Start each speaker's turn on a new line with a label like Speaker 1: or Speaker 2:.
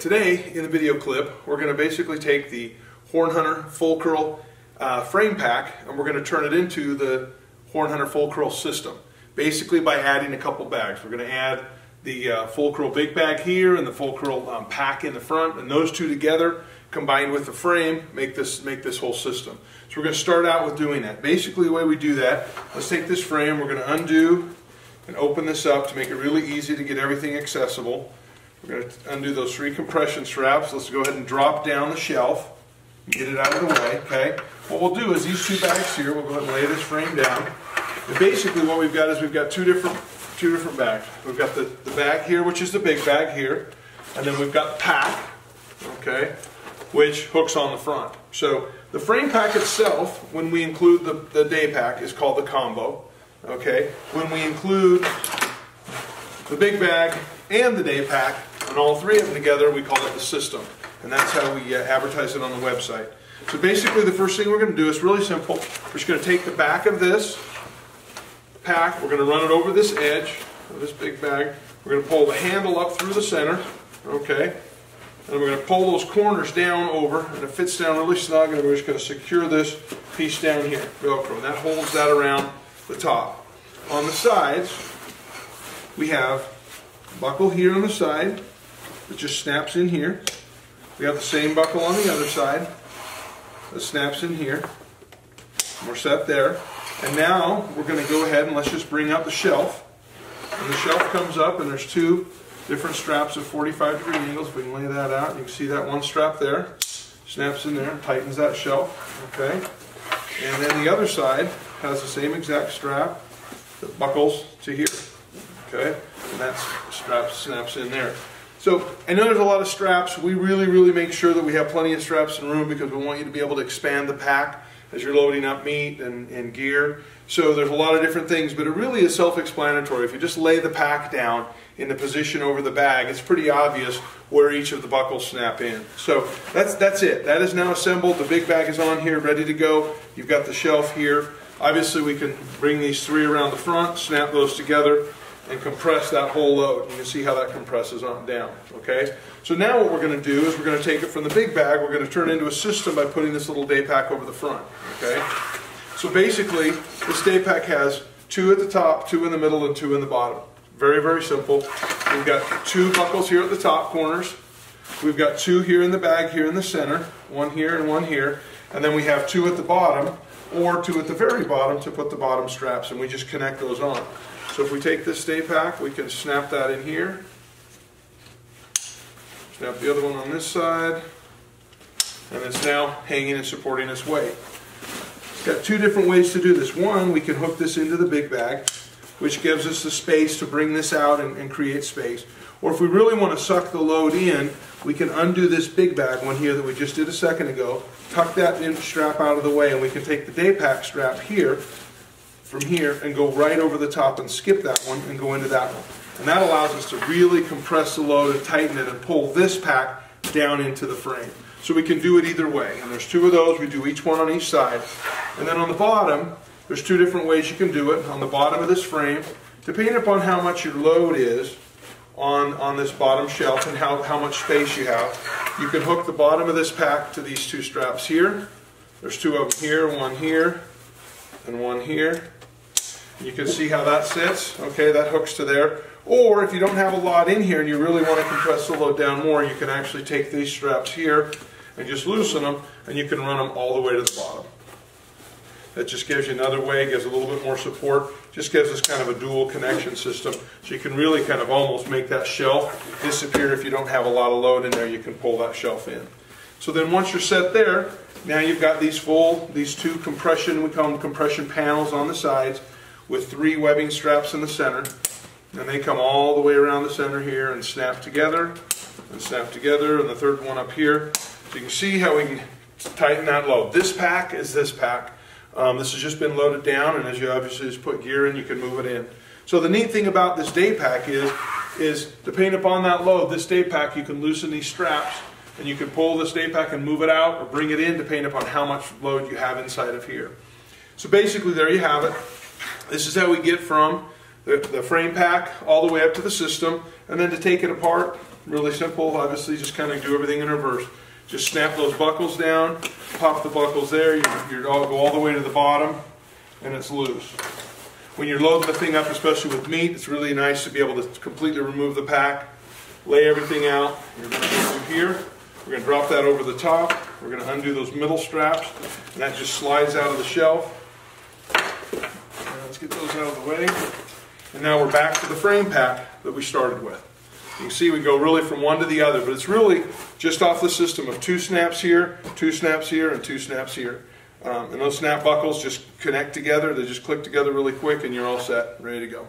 Speaker 1: Today, in the video clip, we're going to basically take the Horn Hunter Full Curl uh, frame pack and we're going to turn it into the Horn Hunter Full Curl system. Basically by adding a couple bags. We're going to add the uh, Full Curl big bag here and the Full Curl um, pack in the front and those two together combined with the frame make this make this whole system. So we're going to start out with doing that. Basically the way we do that, let's take this frame, we're going to undo and open this up to make it really easy to get everything accessible. We're going to undo those three compression straps. Let's go ahead and drop down the shelf. And get it out of the way, okay? What we'll do is these two bags here, we'll go ahead and lay this frame down. And basically what we've got is we've got two different two different bags. We've got the, the bag here, which is the big bag here, and then we've got the pack, okay, which hooks on the front. So the frame pack itself, when we include the, the day pack, is called the combo, okay? When we include the big bag and the day pack, and all three of them together, we call it the system. And that's how we uh, advertise it on the website. So basically the first thing we're going to do is really simple. We're just going to take the back of this pack, we're going to run it over this edge of this big bag. We're going to pull the handle up through the center, okay? And we're going to pull those corners down over, and it fits down really snug, and we're just going to secure this piece down here, Velcro, and that holds that around the top. On the sides, we have buckle here on the side, it just snaps in here. We have the same buckle on the other side. It snaps in here. We're set there. And now we're going to go ahead and let's just bring out the shelf. And the shelf comes up and there's two different straps of 45 degree angles. We can lay that out, you can see that one strap there. Snaps in there and tightens that shelf. Okay. And then the other side has the same exact strap that buckles to here. Okay. And that strap snaps in there. So I know there's a lot of straps. We really, really make sure that we have plenty of straps and room because we want you to be able to expand the pack as you're loading up meat and, and gear. So there's a lot of different things, but it really is self-explanatory. If you just lay the pack down in the position over the bag, it's pretty obvious where each of the buckles snap in. So that's, that's it. That is now assembled. The big bag is on here, ready to go. You've got the shelf here. Obviously, we can bring these three around the front, snap those together, and compress that whole load. You can see how that compresses on down, okay? So now what we're gonna do is we're gonna take it from the big bag, we're gonna turn it into a system by putting this little day pack over the front, okay? So basically, this day pack has two at the top, two in the middle, and two in the bottom. Very, very simple. We've got two buckles here at the top corners. We've got two here in the bag here in the center, one here and one here. And then we have two at the bottom, or two at the very bottom to put the bottom straps, and we just connect those on. So if we take this day pack, we can snap that in here. Snap the other one on this side. And it's now hanging and supporting its weight. It's got two different ways to do this. One, we can hook this into the big bag, which gives us the space to bring this out and, and create space. Or if we really want to suck the load in, we can undo this big bag one here that we just did a second ago, tuck that in, strap out of the way, and we can take the day pack strap here from here and go right over the top and skip that one and go into that one. And that allows us to really compress the load and tighten it and pull this pack down into the frame. So we can do it either way. And there's two of those. We do each one on each side. And then on the bottom, there's two different ways you can do it. On the bottom of this frame, depending upon how much your load is on, on this bottom shelf and how, how much space you have, you can hook the bottom of this pack to these two straps here. There's two of them here, one here, and one here. You can see how that sits. Okay, that hooks to there. Or if you don't have a lot in here and you really want to compress the load down more, you can actually take these straps here and just loosen them and you can run them all the way to the bottom. That just gives you another way, gives a little bit more support, just gives us kind of a dual connection system. So you can really kind of almost make that shelf disappear if you don't have a lot of load in there, you can pull that shelf in. So then once you're set there, now you've got these full, these two compression, we call them compression panels on the sides with three webbing straps in the center. And they come all the way around the center here and snap together and snap together and the third one up here. So you can see how we can tighten that load. This pack is this pack. Um, this has just been loaded down and as you obviously just put gear in, you can move it in. So the neat thing about this day pack is, is depending upon that load, this day pack, you can loosen these straps and you can pull this day pack and move it out or bring it in depending upon how much load you have inside of here. So basically there you have it. This is how we get from the, the frame pack all the way up to the system. And then to take it apart, really simple. Obviously, just kind of do everything in reverse. Just snap those buckles down, pop the buckles there. You, you all go all the way to the bottom, and it's loose. When you're loading the thing up, especially with meat, it's really nice to be able to completely remove the pack, lay everything out. You're going to here. We're going to drop that over the top. We're going to undo those middle straps, and that just slides out of the shelf. Now let's get those out of the way. And now we're back to the frame pack that we started with. You can see we go really from one to the other, but it's really just off the system of two snaps here, two snaps here, and two snaps here. Um, and those snap buckles just connect together. They just click together really quick, and you're all set, ready to go.